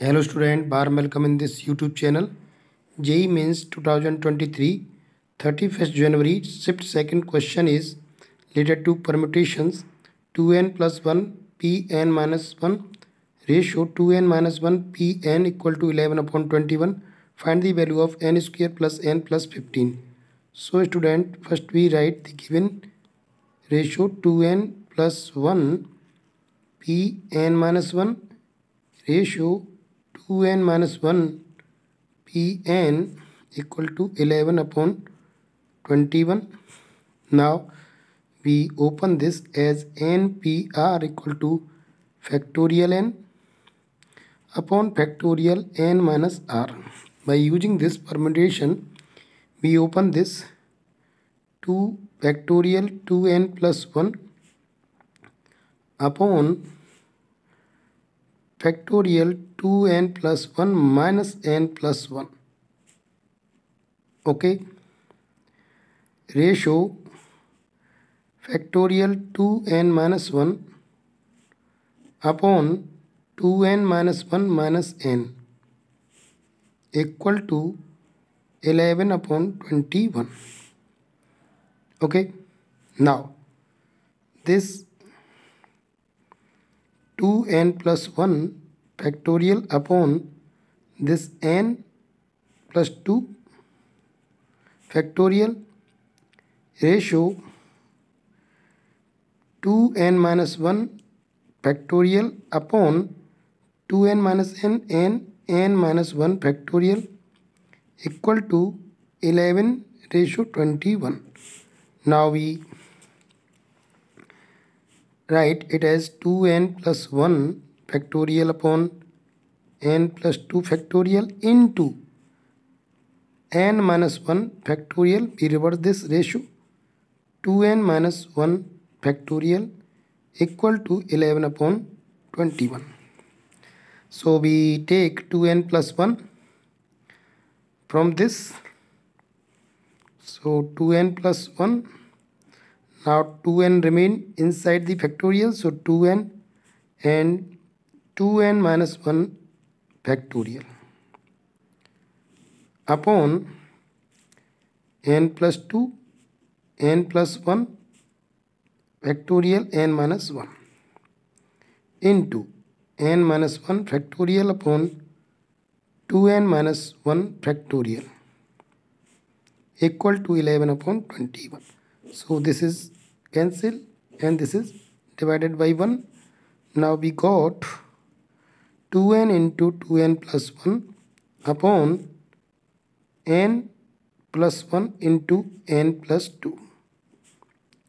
Hello student, warm welcome in this YouTube channel. JEE Mains 2023 31st January. Shift second question is related to permutations. 2n plus 1 pn minus 1 ratio 2n minus 1 pn equal to 11 upon 21 find the value of n square plus n plus 15 so student first we write the given ratio 2n plus 1 pn minus 1 ratio 2n minus 1 pn equal to 11 upon 21 now we open this as npr equal to factorial n upon factorial n minus r. By using this permutation we open this 2 factorial 2n plus 1 upon factorial 2n plus 1 minus n plus 1 okay? Ratio factorial 2n minus 1 upon 2n minus 1 minus n equal to 11 upon 21 okay? Now this 2n plus 1 factorial upon this n plus 2 factorial ratio 2n minus 1 factorial upon 2n minus n n n minus 1 factorial equal to 11 ratio 21 now we write it as 2n plus 1 factorial upon n plus 2 factorial into n minus 1 factorial. We reverse this ratio. 2n minus 1 factorial equal to 11 upon 21 so we take 2n plus 1 from this. So 2n plus 1 now 2n remain inside the factorial so 2n and 2n minus 1 factorial. Upon n plus 2 n plus 1 factorial n minus 1 into n minus 1 factorial upon 2n minus 1 factorial equal to 11 upon 21 so this is cancel and this is divided by 1 now we got 2n into 2n plus 1 upon n plus 1 into n plus 2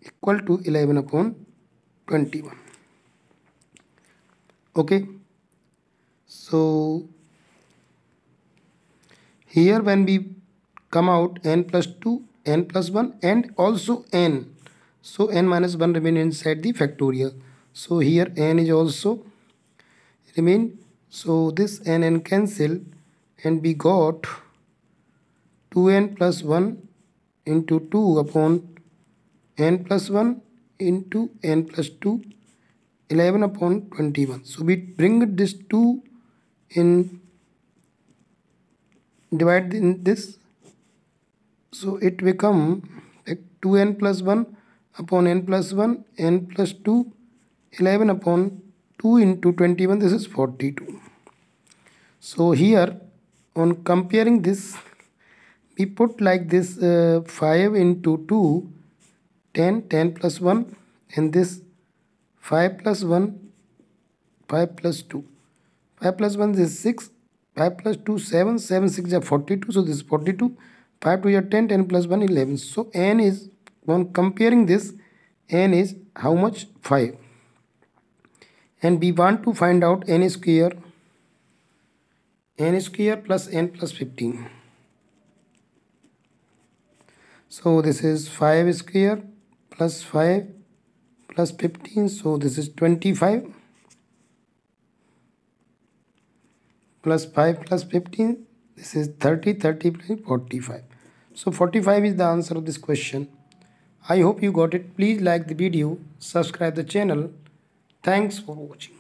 equal to 11 upon 21 okay? So here when we come out n plus 2 n plus 1 and also n so n minus 1 remain inside the factorial so here n is also remain. So this n n cancel and we got 2n plus 1 into 2 upon n plus 1 into n plus 2 11 upon 21 so we bring this 2 in divide in this. So it become 2n plus 1 upon n plus 1 n plus 2 11 upon 2 into 21 this is 42 so here on comparing this we put like this uh, 5 into 2 10 10 plus 1 and this 5 plus 1 5 plus 2 5 plus 1 is 6 5 plus 2 7 7 6 is 42 so this is 42 5 to your 10 10 plus 1 11 so n is when comparing this n is how much? 5 and we want to find out n square n square plus n plus 15 so this is 5 square plus 5 plus 15 so this is 25 plus 5 plus 15 this is 30 30 plus 45 so 45 is the answer of this question i hope you got it. Please like the video subscribe the channel. Thanks for watching